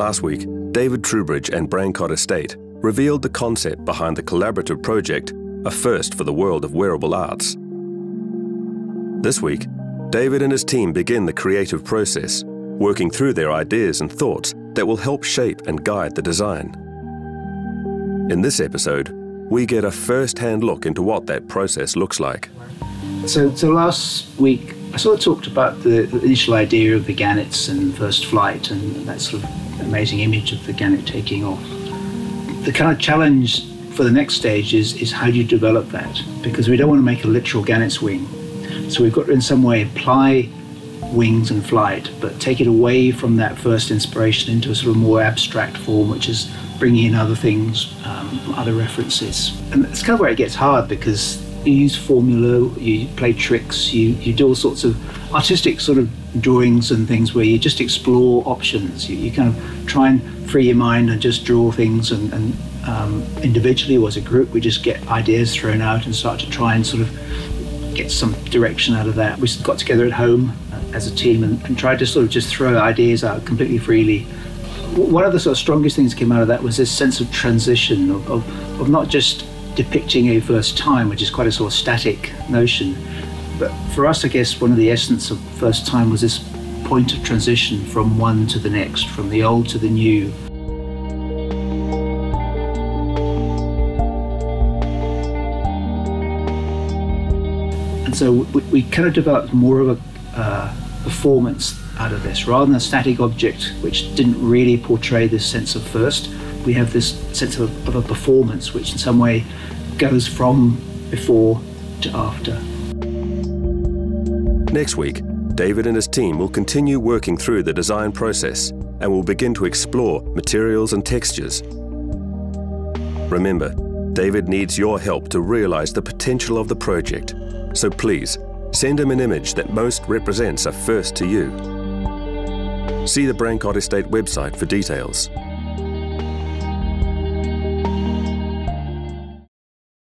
Last week, David Trubridge and Brancott Estate revealed the concept behind the collaborative project, a first for the world of wearable arts. This week, David and his team begin the creative process, working through their ideas and thoughts that will help shape and guide the design. In this episode, we get a first-hand look into what that process looks like. So, so last week I sort of talked about the, the initial idea of the gannets and first flight and that sort of amazing image of the gannet taking off. The kind of challenge for the next stage is, is how do you develop that? Because we don't want to make a literal gannet's wing. So we've got to in some way apply wings and flight, but take it away from that first inspiration into a sort of more abstract form, which is bringing in other things, um, other references. And it's kind of where it gets hard because you use formula, you play tricks, you, you do all sorts of artistic sort of drawings and things where you just explore options. You, you kind of try and free your mind and just draw things and, and um, individually or as a group we just get ideas thrown out and start to try and sort of get some direction out of that. We got together at home uh, as a team and, and tried to sort of just throw ideas out completely freely one of the sort of strongest things that came out of that was this sense of transition of, of, of not just depicting a first time, which is quite a sort of static notion. But for us, I guess one of the essence of first time was this point of transition from one to the next, from the old to the new. And so we, we kind of developed more of a uh, performance out of this. Rather than a static object which didn't really portray this sense of first, we have this sense of a, of a performance which in some way goes from before to after. Next week, David and his team will continue working through the design process and will begin to explore materials and textures. Remember, David needs your help to realize the potential of the project, so please send him an image that most represents a first to you. See the Brancott Estate website for details.